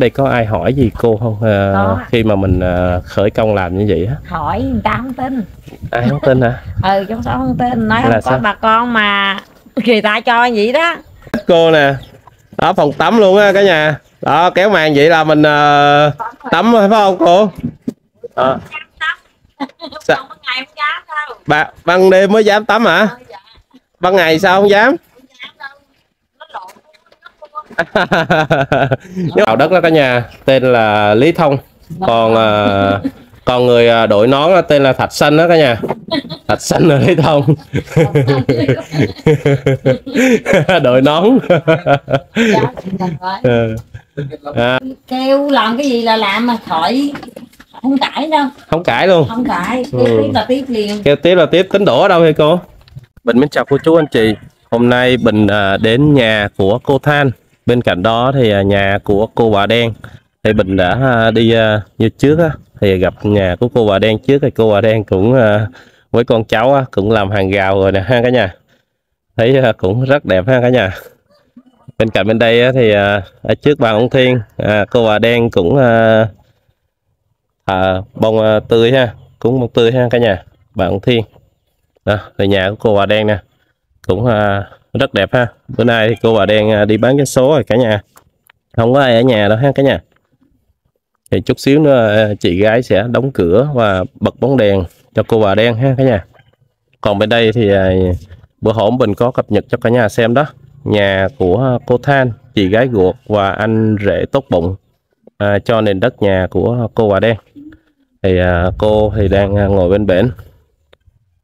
đây có ai hỏi gì cô không? Có. khi mà mình ờ, khởi công làm như vậy á. Hỏi người ta không tin. Ai không tin hả? Ừ trong số không tin? Nói Là không có sao? bà con mà người ta cho vậy đó. Cô nè đó phòng tắm luôn á cả nhà. Đó kéo màn vậy là mình ờ, tắm rồi phải không cô? Có đâu. Bà ban đêm mới dám tắm hả? Dạ, ban ngày sao không dám không dám đâu nó lộn Màu đất đó cả nhà tên là Lý Thông. Còn ờ, còn người ờ, đội nón tên là Thạch Xanh đó cả nhà. Thạch Xanh là Lý Thông. Đội nón. Ờ, à, kêu làm cái gì là làm mà khỏi không cãi đâu. Không cãi luôn. Không cãi Ừ. kêu tiếp là tiếp liền. Kêu tiếp là tiếp tính đổ ở đâu vậy cô? Bình mến chào cô chú anh chị. Hôm nay Bình à, đến nhà của cô Than. Bên cạnh đó thì à, nhà của cô bà Đen. Thì Bình đã à, đi à, như trước á, thì gặp nhà của cô bà Đen trước thì cô bà Đen cũng với con cháu cũng làm hàng rào rồi nè ha cả nhà. Thấy cũng rất đẹp ha cả nhà. Bên cạnh bên đây thì ở trước bàn ông Thiên, cô bà Đen cũng à, bông tươi ha, cũng bông tươi ha cả nhà bạn Thiên đó là nhà của cô bà đen nè cũng à, rất đẹp ha. Bữa nay thì cô bà đen à, đi bán cái số rồi cả nhà. Không có ai ở nhà đâu ha cả nhà. Thì chút xíu nữa à, chị gái sẽ đóng cửa và bật bóng đèn cho cô bà đen ha cả nhà. Còn bên đây thì à, bữa hổm mình có cập nhật cho cả nhà xem đó. Nhà của cô Than chị gái ruột và anh rể tốt bụng à, cho nền đất nhà của cô bà đen. Thì à, cô thì đang ngồi bên bển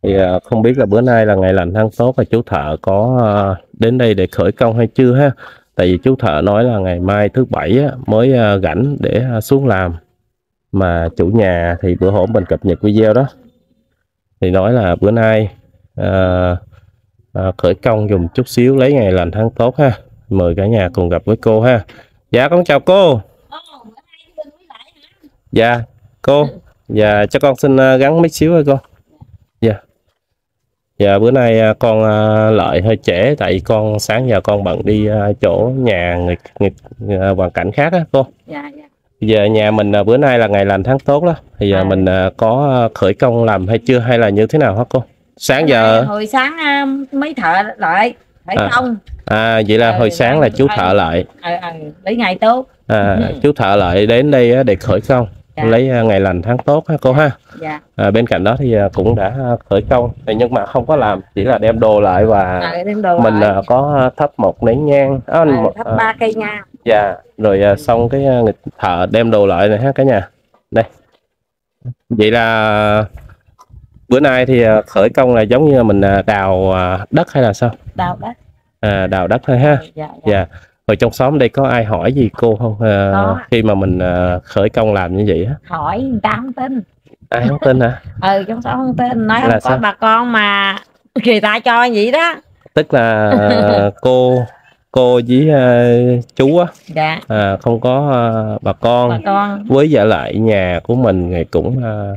thì à, không biết là bữa nay là ngày lành tháng tốt và chú thợ có à, đến đây để khởi công hay chưa ha? Tại vì chú thợ nói là ngày mai thứ bảy á, mới à, rảnh để à, xuống làm. Mà chủ nhà thì bữa hôm mình cập nhật video đó. Thì nói là bữa nay à, à, khởi công dùng chút xíu lấy ngày lành tháng tốt ha. Mời cả nhà cùng gặp với cô ha. Dạ con chào cô. Dạ cô. Dạ cho con xin gắn mấy xíu thôi cô dạ bữa nay à, con à, lợi hơi trễ tại con sáng giờ con bận đi à, chỗ nhà người, người, à, hoàn cảnh khác á cô. Dạ dạ. Giờ nhà mình bữa nay là ngày lành tháng tốt đó. Thì à, À. mình có khởi công làm hay chưa hay là như thế nào hả cô? Sáng giờ hồi sáng mấy thợ lại phải À. công. À vậy là Ừ, hồi sáng là đang- chú thợ lại ờ ờ lấy ngày tốt. À, Ừ. chú thợ lại đến đây để khởi công Dạ. lấy à, ngày lành tháng tốt ha cô ha. Dạ. À, bên cạnh đó thì à, cũng đã à, khởi công. Nhưng mà không có làm chỉ là đem đồ lại và ờ đem đồ mình lại. à, có à, thắp một nén nhang. À, một, thắp à, ba cây nha. dạ rồi à, xong cái à, người thợ đem đồ lại này ha cả nhà. Đây. Vậy là bữa nay thì à, khởi công là giống như là mình à, đào à, đất hay là sao? Đào đất. À, đào đất thôi ha. Dạ dạ. Dạ rồi trong xóm đây có ai hỏi gì cô không? À, Có. khi mà mình à, khởi công làm như vậy á? Hỏi người ta không tin. Ai không tin hả? Ừ trong số không tin. Nói Là không có bà con mà người ta cho vậy đó. Tức là à, cô cô với à, chú á? Dạ. À, không có à, bà con. Bà con. Với lại lại nhà của mình thì cũng à,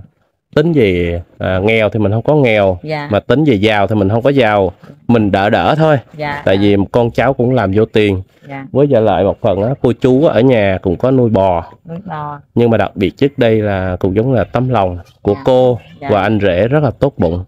tính gì à, nghèo thì mình không có nghèo dạ. mà tính về giàu thì mình không có giàu. Mình đỡ đỡ thôi. Dạ. Tại vì con cháu cũng làm vô tiền. Dạ. Với lại lại một phần á cô chú ở nhà cũng có nuôi bò. Nuôi bò. Nhưng mà đặc biệt trước đây là cũng giống là tấm lòng của Dạ. cô Dạ. và anh rể rất là tốt bụng.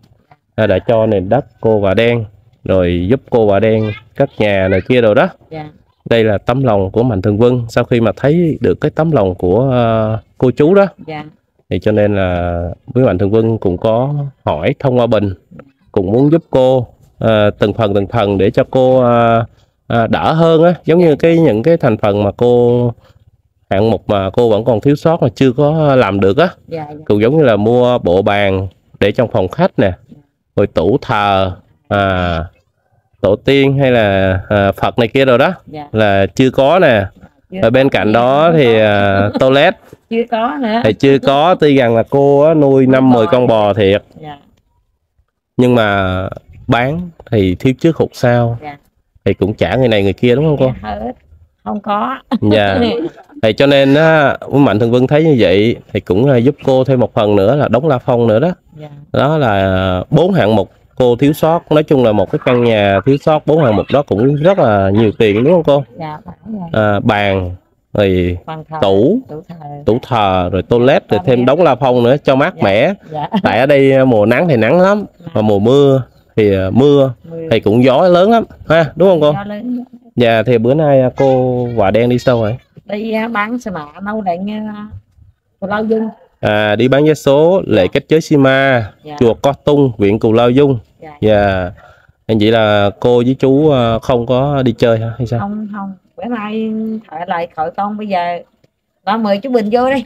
À, đã cho nền đất cô và đen rồi giúp cô và đen cất nhà này kia rồi đó. Dạ. Đây là tấm lòng của mạnh thường quân sau khi mà thấy được cái tấm lòng của ờ, cô chú đó dạ thì cho nên là với mạnh thường quân cũng có hỏi thông qua bình cũng muốn giúp cô ờ, từng phần từng phần để cho cô ờ, ờ, đỡ hơn á. Giống như cái những cái thành phần mà cô hạng mục mà cô vẫn còn thiếu sót mà chưa có làm được á. Dạ dạ. Cũng giống như là mua bộ bàn để trong phòng khách nè rồi tủ thờ à, tổ tiên hay là à, phật này kia rồi đó dạ. là chưa có nè và bên cạnh đó thì à, toilet. Chưa có nữa thì chưa có tuy rằng là cô á, nuôi năm mười con bò thiệt. Dạ. Nhưng mà bán thì thiếu trước hụt sau. Dạ. thì cũng trả người này người kia đúng không cô? Dạ, không có. Dạ. Thì cho nên á mạnh thường quân thấy như vậy thì cũng giúp cô thêm một phần nữa là đóng la phong nữa đó. Dạ. Đó là bốn hạng mục cô thiếu sót. Nói chung là một cái căn nhà thiếu sót bốn hạng mục đó cũng rất là nhiều tiền đúng không cô? Dạ à, bàn rồi thờ, tủ tủ thờ. tủ thờ rồi toilet rồi thêm đống la phong nữa cho mát Dạ. mẻ. dạ. Tại ở đây à, mùa nắng thì nắng lắm mà mùa mưa thì à, mưa thì cũng gió lớn lắm ha đúng không cô? Dạ thì bữa nay à, cô quả đen đi đâu rồi đi bán xe mạ nấu đèn của Lao Dung à, đi bán vé số lệ kết giới Sima dạ chùa Co Tung huyện Cù Lao Dung dạ dạ anh vậy là cô với chú à, không có đi chơi hả hay sao không không bữa nay thợ lại khỏi con bây giờ đó mời chú Bình vô đi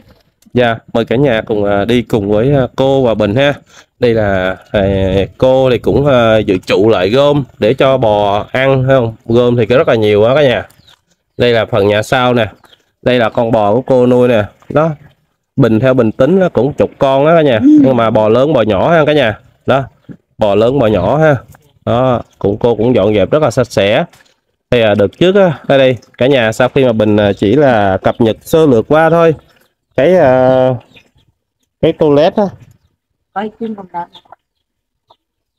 Dạ, mời cả nhà cùng à, đi cùng với à, cô và Bình ha. Đây là cô thì cũng dự trù lại gom để cho bò ăn không? Gom thì rất là nhiều á cả nhà. Đây là phần nhà sau nè. Đây là con bò của cô nuôi nè. Đó. Bình theo bình tính nó cũng chục con đó cả nhà. Nhưng mà bò lớn bò nhỏ ha cả nhà. Đó. Bò lớn bò nhỏ ha. Đó, cũng cô cũng dọn dẹp rất là sạch sẽ. Thì à, đợt trước á, đây đây, cả nhà sau khi mà Bình à, chỉ là cập nhật sơ lược qua thôi cái uh, cái toilet á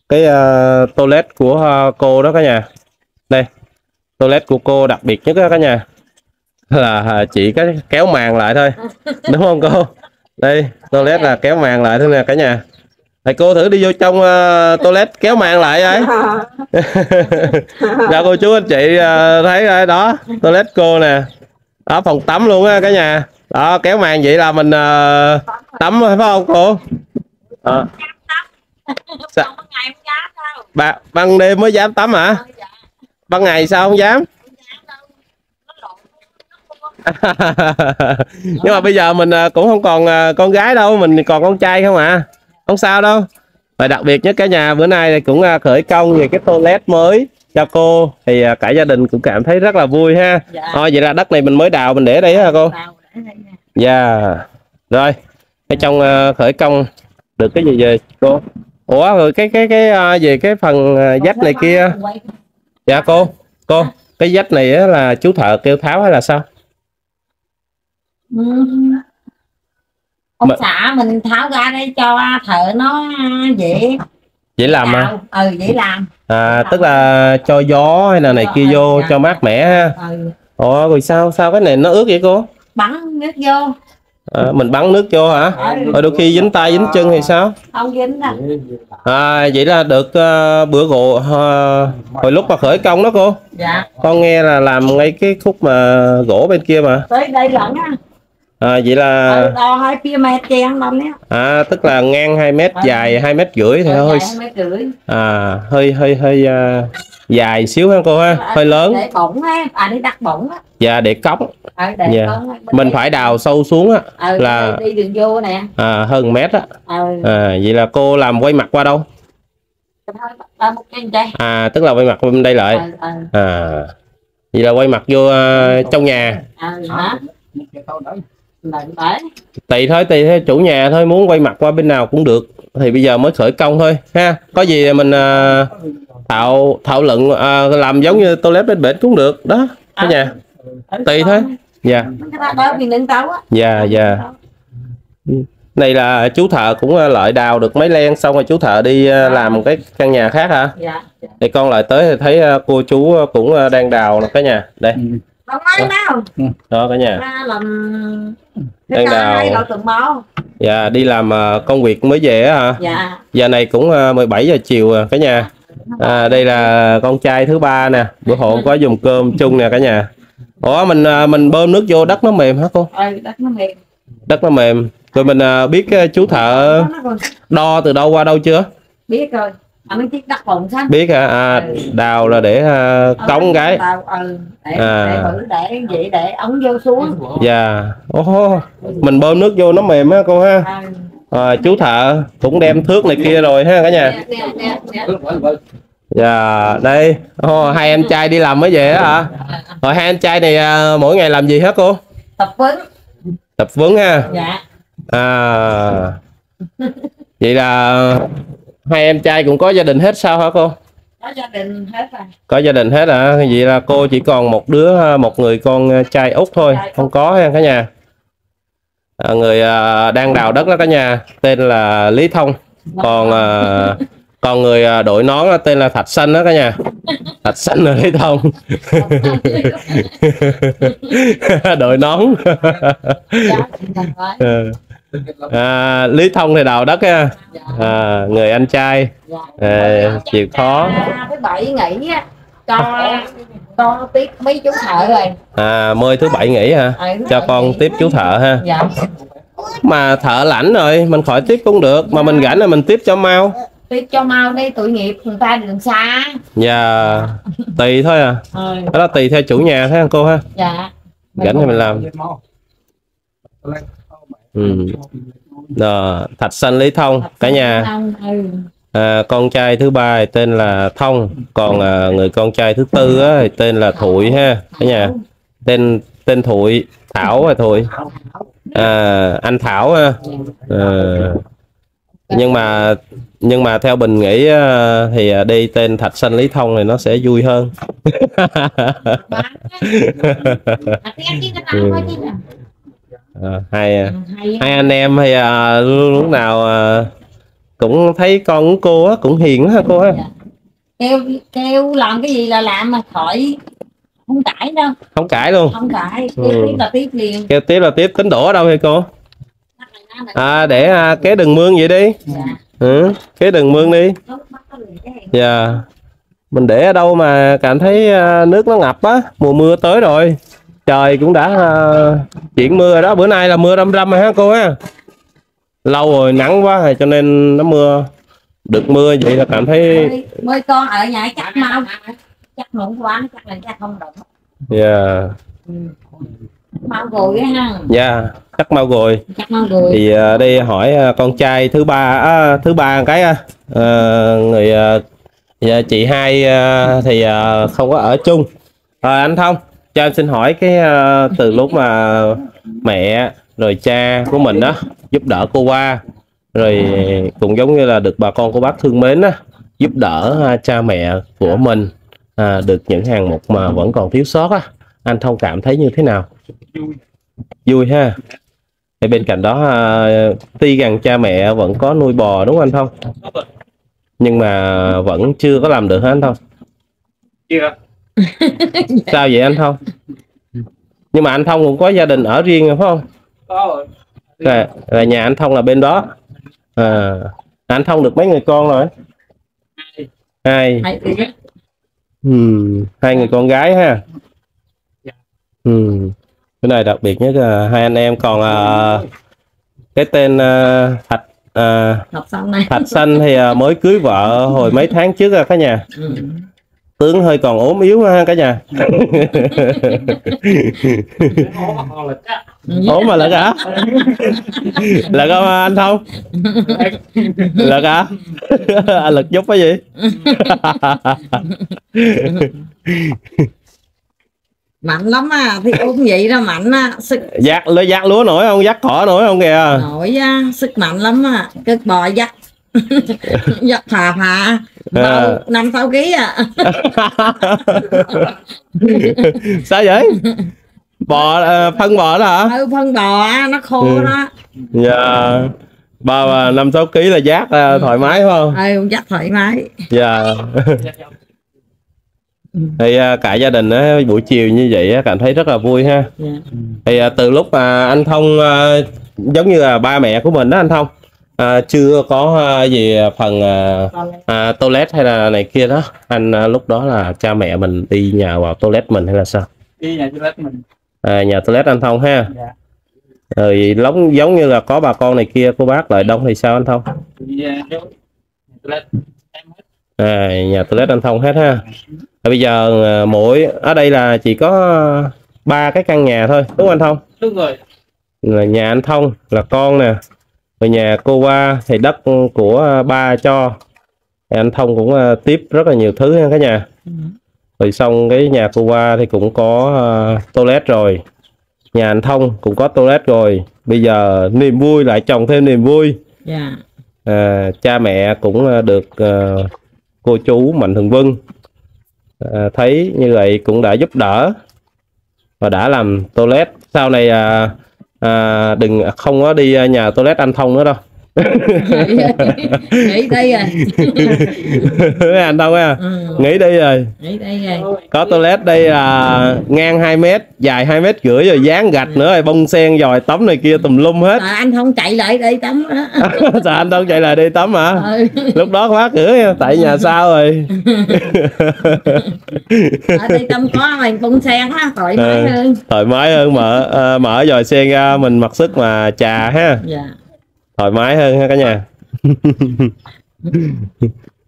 cái uh, toilet của uh, cô đó cả nhà đây toilet của cô đặc biệt nhất đó cả nhà là à, chỉ cái kéo màn lại thôi. Đúng không cô? Đây toilet là kéo màn lại thôi nè cả nhà. Thầy cô thử đi vô trong uh, toilet kéo màn lại ấy dạ cô chú anh chị uh, thấy rồi đó toilet cô nè. Đó phòng tắm luôn á cả nhà. Đó kéo màn vậy là mình uh, tắm phải không cô? À. Sa- Ba, ban đêm mới dám tắm hả? Ban ngày sao không dám? không dám đâu nó lộn nhưng mà bây giờ mình à, cũng không còn à, con gái đâu, mình còn con trai không à. Không sao đâu. Và đặc biệt nhất cả nhà bữa nay cũng à, khởi công về cái toilet mới cho cô thì cả gia đình cũng cảm thấy rất là vui ha. dạ Thôi vậy là đất này mình mới đào mình để đây hả cô? Dạ. Rồi. Ở trong khởi công được cái gì về cô? Ủa rồi cái cái cái về cái phần dách này kia. Dạ cô, cô, cái dách này á là chú thợ kêu tháo hay là sao? Ừ. ông Mà- xã mình tháo ra đây cho thợ nó dễ Dễ làm à? ừ dễ làm À tức là cho gió hay là này kia vô cho mát mẻ ha. ừ Ủa rồi sao sao cái này nó ướt vậy cô? bắn nước vô À, mình bắn nước vô hả? ừ. Rồi đôi khi dính tay dính chân thì sao? không dính đâu À vậy là được ờ, bữa gỗ ờ, hồi lúc mà khởi công đó cô. dạ Con nghe là làm ngay cái khúc mà gỗ bên kia mà. tới đây lận á À vậy là ừ, đo hai phía mét chen lên á à tức là ngang 2 mét Ừ. dài 2 mét rưỡi thì hơi mét rưỡi. À hơi hơi hơi à, dài xíu ha cô ha, hơi lớn. để bổng á à đi đặt bổng á. Dạ để cống. Để Dạ. mình phải đào sâu xuống á ừ, là- đi đường vô nè. À, hơn mét á. Ừ. À, vậy là cô làm quay mặt qua đâu? Thôi ba một chân đây. À tức là quay mặt bên đây lại. À vậy là quay mặt vô à, trong nhà. Ừ hả tùy thôi tùy theo chủ nhà thôi muốn quay mặt qua bên nào cũng được. Thì bây giờ mới khởi công thôi ha. Có gì mình à, thảo thảo luận à, làm giống như toilet bên bển cũng được. Đó cả nhà Ừ, tùy thôi. dạ. Cái tấu á. Dạ dạ. Này là chú thợ cũng à, lợi đào được mấy len xong rồi chú thợ đi à, làm cái căn nhà khác hả? Dạ dạ. thì con lại tới thì thấy à, cô chú cũng đang đào nè cả nhà. Đây không? Nói đâu đó cả nhà. Ra làm Đang đào. dạ đi làm à, công việc mới về á hả? Dạ. Giờ này cũng à, 17 giờ chiều cả nhà. À, đây là con trai thứ ba nè. Bữa hôm có dùng cơm chung nè cả nhà. Ủa mình à, mình bơm nước vô đất nó mềm hả cô? Ừ đất nó mềm. Đất nó mềm. Rồi mình biết chú thợ đo từ đâu qua đâu chưa? Biết rồi xanh. Biết hả à, đào là để à, cống cái. ừ để À. để để vậy để ống vô xuống dạ. Ô mình bơm nước vô nó mềm á cô ha. Ừ. à, chú thợ cũng đem thước này kia rồi ha cả nhà. Nè, nè, nè, nè. dạ đây. Ô, hai anh trai đi làm mới về á hả? Rồi hai anh trai này à, mỗi ngày làm gì hả cô? Tập vấn tập vấn ha. Dạ. À. Vậy là hai em trai cũng có gia đình hết sao hả cô? Có gia đình hết rồi. Có gia đình hết hả? Vậy là cô chỉ còn một đứa một người con trai út thôi không có ha cả nhà? À, người à, đang đào đất đó cả nhà tên là Lý Thông. Còn à, còn người à, đội nón á, tên là thạch xanh đó cả nhà. Thạch xanh ở lý thông. Đội nón Dạ, à, lý thông thì đào đất á. Dạ, à, người anh trai. Dạ. à, chịu khó. À, thứ bảy nghỉ á. Cho cho tiếp mấy chú thợ rồi. À mời thứ bảy nghỉ hả? Thứ cho con tiếp chú thợ ha. Dạ. Mà thợ lãnh rồi mình khỏi tiếp cũng được. Mà mình rảnh là mình tiếp cho mau. Tiếp cho mau đi tội nghiệp người ta đường xa. Và tùy thôi à. Ờ, đó là tùy theo chủ nhà thấy không cô ha? Dạ. Rảnh thì mình làm ừ. Rồi, thạch xanh lý thông cả nhà. Ừ. à, con trai thứ ba tên là thông còn à, người con trai thứ tư á, tên là thụy ha cả nhà. Tên tên thụy thảo và thụy. À, anh thảo ha. À, nhưng mà nhưng mà theo bình nghĩ á, thì à, đi tên thạch xanh lý thông thì nó sẽ vui hơn. À, à, hay à. Ừ, hay hai anh em thì à, lúc lúc nào à, cũng thấy con của cô á cũng hiền á cô ha? Dạ. kêu kêu làm cái gì là làm mà khỏi không cãi đâu. Không cãi luôn? Không cãi Ừ. kêu tiếp là tiếp liền. Kêu tiếp là tiếp tính đổ ở đâu vậy cô? À để à, kế đường mương vậy đi. Dạ. Ừ, kế đường mương đi. Dạ. Mình để ở đâu mà cảm thấy nước nó ngập á mùa mưa tới rồi trời cũng đã à, chuyển mưa rồi đó. Bữa nay là mưa râm râm ha cô ha. Lâu rồi nắng quá cho nên nó mưa được mưa vậy là cảm thấy mới con ở nhà chắc mau chắc ngủ quá chắc là chắc không động dạ. Mau rồi ha. Dạ chắc mau rồi chắc mau rồi thì à, đi hỏi à, con trai thứ ba á, thứ ba cái à, à, người à, chị hai à, thì à, không có ở chung. Rồi anh thông cho em xin hỏi cái uh, từ lúc mà mẹ rồi cha của mình đó giúp đỡ cô qua rồi cũng giống như là được bà con cô bác thương mến á giúp đỡ uh, cha mẹ của mình à, được những hàng mục mà vẫn còn thiếu sót á anh thông cảm thấy như thế nào vui ha thì bên cạnh đó à, tuy rằng cha mẹ vẫn có nuôi bò đúng không anh Thông? Nhưng mà vẫn chưa có làm được hết anh Thông? chưa Sao vậy anh Thông? Nhưng mà anh Thông cũng có gia đình ở riêng rồi phải không? có rồi Là, nhà anh Thông là bên đó. À, anh Thông được mấy người con rồi? Hai. Ừ, hai người con gái ha. Dạ. Ừ. Cái này đặc biệt nhất là hai anh em còn à, cái tên à, Thạch à, Thạch Xanh thì à, mới cưới vợ hồi mấy tháng trước à cả nhà. Tướng hơi còn ốm yếu ha cả nhà. là ốm mà lật hả? Lật không anh Thông? Lật hả? anh Lật giúp cái gì? mạnh lắm à thì ôm vậy đó mạnh á sức Giác lúa giác lúa nổi không? Giác cỏ nổi không kìa? nổi á sức mạnh lắm à cái bò dắt dắt phà phà À. năm sáu ký à Sao vậy? Bò à, phân bò đó hả? ừ, phân bò nó khô Ừ. đó Dạ. Ba và năm sáu ký là giác à, thoải mái phải không? ừ, dắt thoải mái Dạ. thì à, cả gia đình á, buổi chiều như vậy á, cảm thấy rất là vui ha. Dạ. thì từ lúc mà anh thông giống như là ba mẹ của mình đó anh thông à, chưa có à, gì phần à, à, toilet hay là này kia đó. Anh à, lúc đó là cha mẹ mình đi nhà vào toilet mình hay là sao? Đi nhà lết mình. À, nhà toilet anh thông ha? Dạ. Rồi giống giống như là có bà con này kia cô bác lại đông thì sao anh thông? À, à, nhà toilet anh thông hết ha? À, bây giờ à, mỗi ở đây là chỉ có ba cái căn nhà thôi đúng không anh thông? Đúng rồi. Là nhà anh Thông là con nè rồi nhà cô qua thì đất của ba cho. Thì anh Thông cũng ờ, tiếp rất là nhiều thứ ha cả nhà. Ừ. rồi xong cái nhà cô qua thì cũng có ờ, toilet rồi. Nhà anh Thông cũng có toilet rồi. Bây giờ niềm vui lại chồng thêm niềm vui. Dạ. À, cha mẹ cũng ờ, được cô chú Mạnh Thường Vân à, thấy như vậy cũng đã giúp đỡ và đã làm toilet. Sau này à, à, đừng à, không có đi à, nhà toilet anh Thông nữa đâu. nghỉ đi rồi. Anh đâu á. Ừ, nghỉ đi rồi. Nghỉ đi rồi. Có toilet đây là ngang 2 mét dài 2 mét rưỡi rồi dán gạch nữa rồi bông sen dòi tắm này kia tùm lum hết. À, anh không chạy lại đi tắm đó sao anh đâu chạy lại đi tắm hả? Ừ. lúc đó khóa cửa nha, tại nhà sao rồi? Ở đây tâm có mày bông sen á thoải mái Ừ. hơn. thoải mái hơn mở ờ, mở dòi sen ra mình mặc sức mà trà ha. Dạ thoải mái hơn ha cả nhà.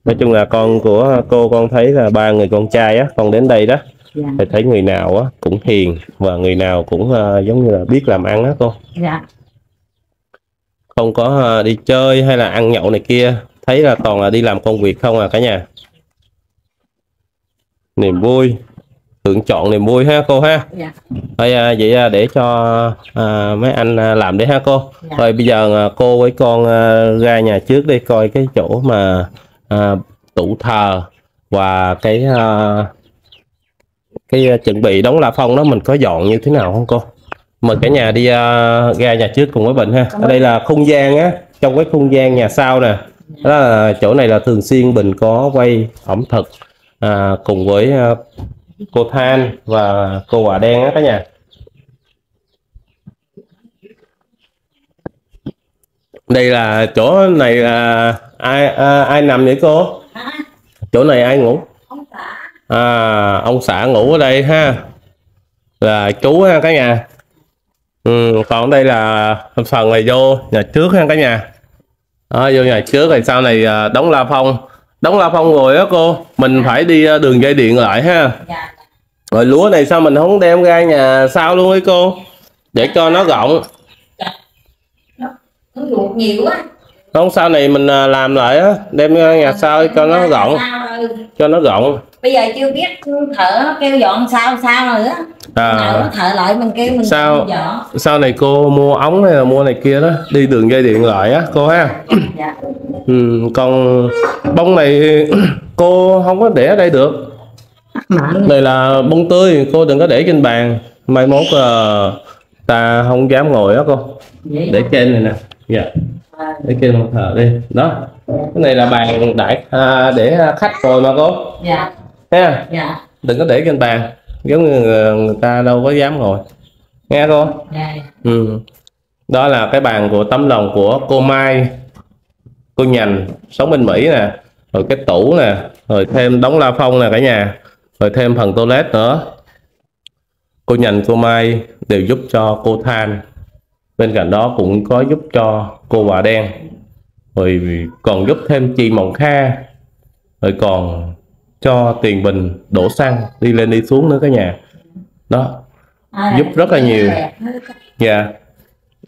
Nói chung là con của cô con thấy là ba người con trai á con đến đây đó dạ. thì thấy người nào á cũng hiền và người nào cũng ờ, giống như là biết làm ăn á cô. Dạ. Không có ờ, đi chơi hay là ăn nhậu này kia thấy là toàn là đi làm công việc không à cả nhà. Niềm vui tưởng chọn niềm vui ha cô ha dạ Thôi à, vậy à, để cho à, mấy anh à, làm đi ha cô. Dạ. Rồi bây giờ à, cô với con à, ra nhà trước đi coi cái chỗ mà à, tủ thờ và cái à, cái à, chuẩn bị đóng la phong đó mình có dọn như thế nào không cô? Mời cả nhà đi à, ra nhà trước cùng với Bình ha. Ở đây là không gian á, trong cái không gian nhà sau nè. Đó là chỗ này là thường xuyên Bình có quay ẩm thực à, cùng với à, cô Than và cô Quả Đen á cả nhà. Đây là chỗ này là ai à, ai nằm vậy cô? Chỗ này ai ngủ? ông xã À, ông xã ngủ ở đây ha. Là chú ha cả nhà. Ừ, còn đây là phần này vô nhà trước ha cả nhà. Đó, vô nhà trước rồi sau này à, đóng la phong. Đóng la phong rồi á cô, mình phải đi à, đường dây điện lại ha. dạ Rồi lúa này sao mình không đem ra nhà sau luôn ấy cô? Để cho nó rộng. nó ruột nhiều quá Không sau này mình à, làm lại á, đem ra nhà sau cho nó rộng, cho nó rộng. Bây giờ chưa biết thợ nó kêu dọn sao sao nữa À, thợ lại mình kêu mình Sao? dọn sau này cô mua ống hay là mua này kia đó, đi đường dây điện lại á cô ha. dạ Ừ, còn bông này cô không có để ở đây được. Này là bông tươi, cô đừng có để trên bàn. Mai mốt ờ, ta không dám ngồi á cô. vậy Để trên này nè. Dạ. À, Để trên bàn thờ đi. Đó. Cái này là bàn đại à, để khách ngồi mà cô. dạ Ha. dạ. Đừng có để trên bàn. Giống như người, người ta đâu có dám ngồi. Nghe cô? Dạ. Ừ. đó là cái bàn của tấm lòng của cô Mai. Cô Nhành sống bên Mỹ nè rồi cái tủ nè rồi thêm đống la phong nè cả nhà rồi thêm phần toilet nữa. Cô Nhành cô Mai đều giúp cho cô Than. Bên cạnh đó cũng có giúp cho cô Hòa Đen. Rồi còn giúp thêm chị Mộng Kha. Rồi còn cho tiền bình đổ xăng đi lên đi xuống nữa cả nhà. Đó. À, Giúp rất là nhiều. đẹp hết. dạ.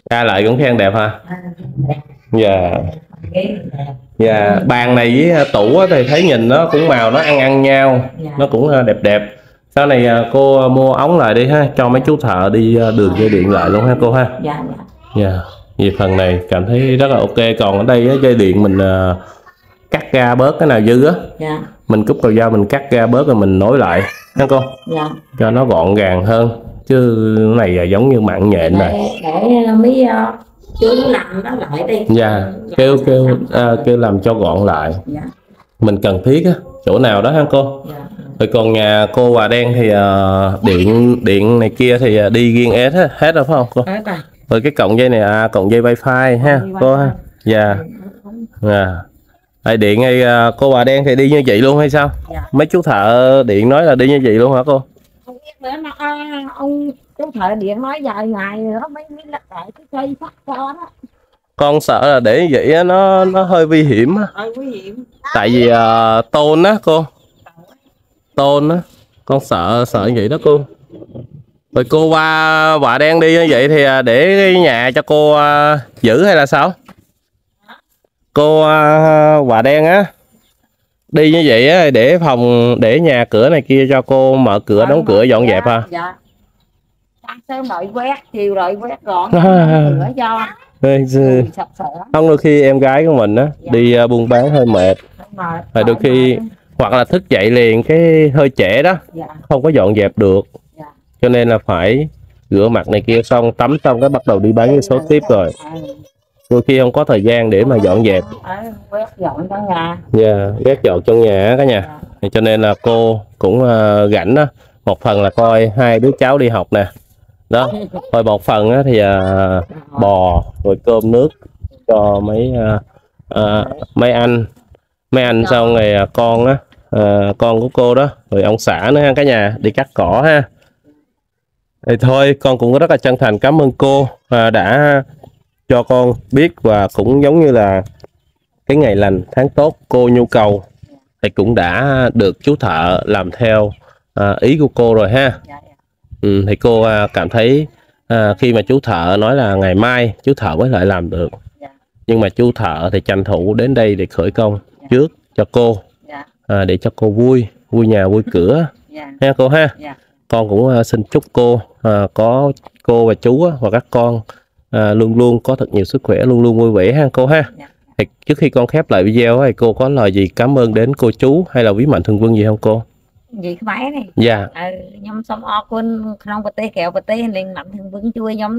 Ai lại cũng khen đẹp ha. À, dạ. Ghế đẹp. dạ bàn này với à, tủ thì thấy nhìn nó cũng màu nó ăn ăn nhau. Dạ. nó cũng à, đẹp đẹp. Sau này à, cô mua ống lại đi ha cho mấy chú thợ đi à, đường dây điện lại luôn ha cô ha. Dạ dạ. Dạ. Vì phần này cảm thấy rất là ok. Còn ở đây dây điện mình à, cắt ra bớt cái nào dư á. Dạ mình cúp cầu dao mình cắt ra bớt rồi mình nối lại. Ha cô? Dạ. Cho nó gọn gàng hơn. Chứ này là giống như mạng nhện này để mấy uh, chú làm nó lại đi. Dạ. Kêu kêu à, kêu làm cho gọn lại. Dạ. Mình cần thiết á. Chỗ nào đó ha cô? Dạ. Rồi còn nhà cô Hòa Đen thì à, điện điện này kia thì à, đi riêng hết hết rồi phải không cô? Hết rồi. Rồi cái cọng dây này à cọng dây wifi ha cô ha. Dạ. Dạ Ai điện hay à, cô Hòa Đen thì đi như vậy luôn hay sao? Dạ. Mấy chú thợ điện nói là đi như vậy luôn hả cô? Không biết nữa nó à, ông chú thợ điện nói vài ngày nữa mới mới lật lại cái cây sắt cho đó. Con sợ là để như vậy á, nó nó hơi nguy hiểm á. Ơi quý vị tại vì à, tôn á cô. Tôn á con sợ sợ như vậy đó cô. Rồi cô qua quả đen đi như vậy thì để cái nhà cho cô à, giữ hay là sao cô à, quả đen á đi như vậy á để phòng để nhà cửa này kia cho cô mở cửa đóng cửa dọn dẹp ha dạ. Sáng sớm đợi quét chiều đợi quét gọn cửa cho. Không đôi khi em gái của mình á đi à, buôn bán hơi mệt. Rồi đôi khi- hoặc là thức dậy liền cái hơi trễ đó dạ. không có dọn dẹp được. Dạ. Cho nên là phải rửa mặt này kia xong tắm xong cái bắt đầu đi bán cái số tiếp rồi. À, đôi khi không có thời gian để mà dọn dẹp quét dọn trong nhà Dạ, quét dọn trong nhà cả nhà. Thì cho nên là cô cũng uh, rảnh đó. Một phần là coi hai đứa cháu đi học nè. Đó, coi một phần á thì ờ, bò rồi cơm nước cho mấy ờ, mấy anh mấy anh xong rồi con á con của cô đó rồi ông xã nữa ha cả nhà đi cắt cỏ ha thì thôi con cũng rất là chân thành cảm ơn cô đã cho con biết và cũng giống như là cái ngày lành tháng tốt cô nhu cầu thì cũng đã được chú thợ làm theo à, ý của cô rồi ha. Ừ, thì cô à, cảm thấy à, khi mà chú thợ nói là ngày mai chú thợ mới lại làm được. Nhưng mà chú thợ thì tranh thủ đến đây để khởi công trước cho cô à, để cho cô vui vui nhà vui cửa. Ha cô ha. Dạ. Con cũng à, xin chúc cô à, có cô và chú và các con à, luôn luôn có thật nhiều sức khỏe luôn luôn vui vẻ ha cô ha. Dạ. Thì trước khi con khép lại video thì cô có lời gì cảm ơn đến cô chú hay là quý mạnh thường quân gì không cô? Gì cái máy này? Dạ. Ừ, nhóm xong o quân không bật tê kẹo bật tê nên mạnh thường quân chui nhóm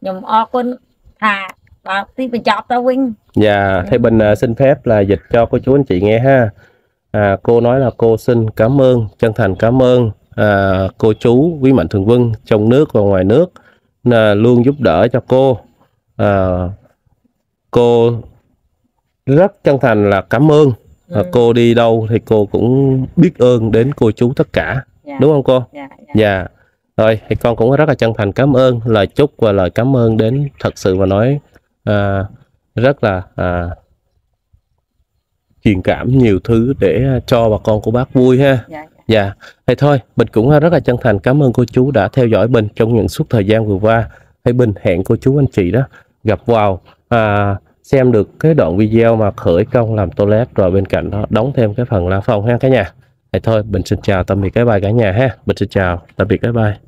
nhóm o quân. Thà và tí mình chọp tao win dạ thế bình uh, à, xin phép là dịch cho cô chú anh chị nghe ha. À, cô nói là cô xin cảm ơn chân thành cảm ơn à, cô chú quý mạnh thường quân trong nước và ngoài nước là luôn giúp đỡ cho cô. À, cô rất chân thành là cảm ơn. À, Ừ. cô đi đâu thì cô cũng biết ơn đến cô chú tất cả, dạ đúng không cô? dạ dạ Dạ. Rồi thì con cũng rất là chân thành cảm ơn lời chúc và lời cảm ơn đến thật sự mà nói à, rất là à, truyền cảm nhiều thứ để cho bà con của bác vui ha. dạ dạ Thì thôi, Bình cũng ờ, rất là chân thành cảm ơn cô chú đã theo dõi Bình trong những suốt thời gian vừa qua. Thì Bình hẹn cô chú anh chị đó gặp vào à, xem được cái đoạn video mà khởi công làm toilet rồi bên cạnh đó đóng thêm cái phần la phong ha cả nhà. Thì thôi, Bình xin chào tạm biệt cái bài cả nhà ha. Bình xin chào tạm biệt cái bài.